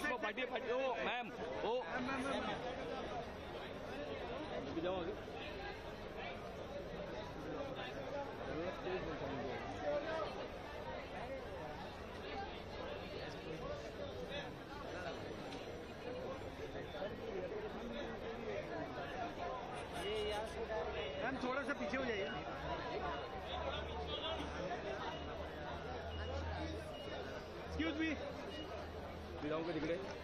फाटिए फाटिए ओ ma'am ओ रुक जाओ ma'am थोड़ा सा पीछे हो जाइए। एक्सक्यूज मी तिकडे